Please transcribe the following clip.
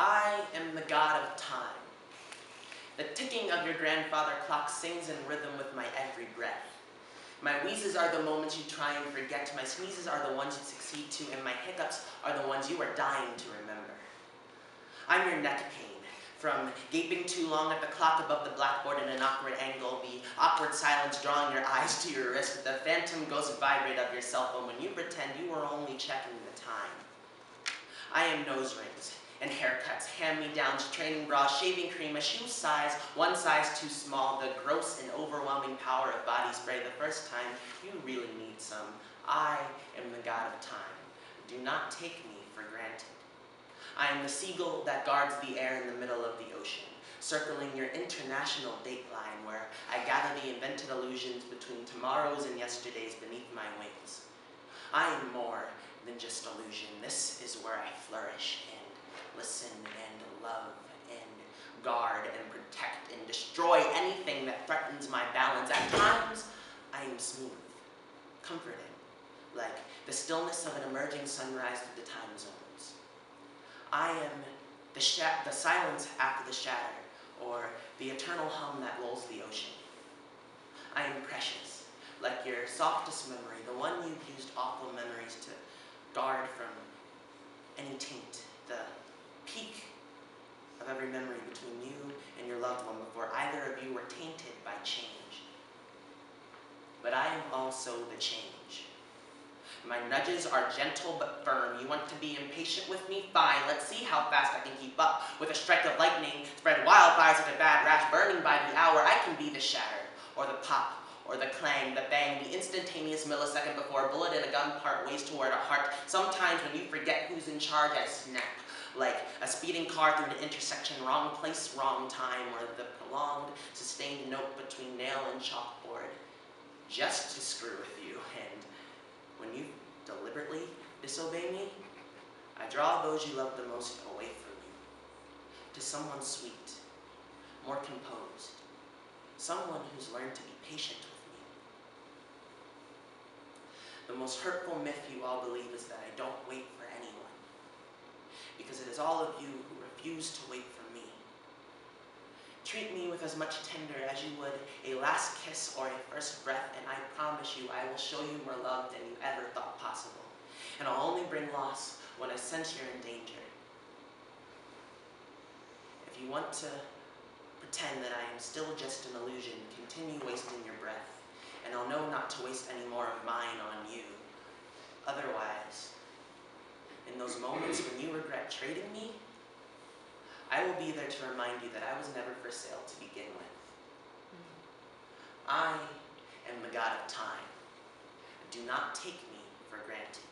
I am the god of time. The ticking of your grandfather clock sings in rhythm with my every breath. My wheezes are the moments you try and forget, my sneezes are the ones you succeed to, and my hiccups are the ones you are dying to remember. I'm your neck pain, from gaping too long at the clock above the blackboard in an awkward angle, the awkward silence drawing your eyes to your wrist, the phantom ghost vibrate of your cell phone when you pretend you were only checking the time. I am nose rings and haircuts, hand-me-downs, training bras, shaving cream, a shoe size, one size too small, the gross and overwhelming power of body spray the first time you really need some. I am the god of time. Do not take me for granted. I am the seagull that guards the air in the middle of the ocean, circling your international dateline where I gather the invented illusions between tomorrows and yesterdays beneath my wings. I am more than just illusion. This is where I flourish and listen and love and guard and protect and destroy anything that threatens my balance. At times, I am smooth, comforting, like the stillness of an emerging sunrise through the time zones. I am the, the silence after the shatter, or the eternal hum that lulls the ocean. I am precious, like your softest memory, the one you've used awful memories to guard from any taint, the peak of every memory between you and your loved one before either of you were tainted by change. But I am also the change. My nudges are gentle but firm. You want to be impatient with me? Fine, let's see how fast I can keep up. With a strike of lightning, spread wildfires like a bad rash, burning by the hour, I can be the shatter, or the pop, or the clang, the bang, the instantaneous millisecond before a bullet in a gun part ways toward a heart. Sometimes when you forget who's in charge, I snap. Like a speeding car through an intersection, wrong place, wrong time, or the prolonged, sustained note between nail and chalkboard. Just to screw with you, and when you deliberately disobey me, I draw those you love the most away from you, to someone sweet, more composed, someone who's learned to be patient with me. The most hurtful myth you all believe is that I don't wait for anyone, because it is all of you who refuse to wait for me. Treat me with as much tender as you would a last kiss or a first breath, and I promise you I will show you more love than you ever thought possible. And I'll only bring loss when I sense you're in danger. If you want to pretend that I am still just an illusion, continue wasting your breath, and I'll know not to waste any more of mine on you. Otherwise, in those moments when you regret trading me, I will be there to remind you that I was never for sale to begin with. I am the god of time. Do not take me for granted.